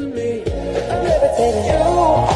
to me. I'm levitating. You